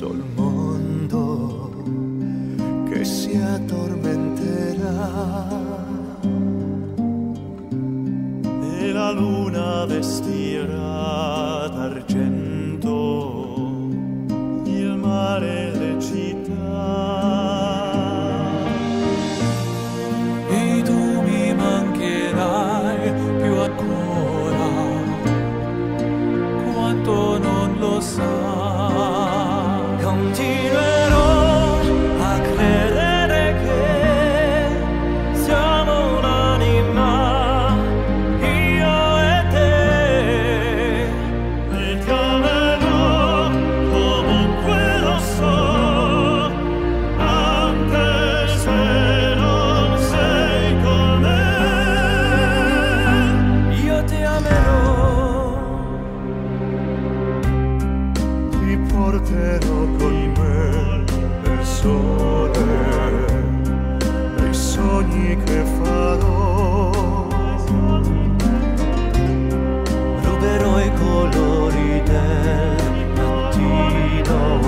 做了梦。dei sogni che farò. Ruberò i colori del mattino.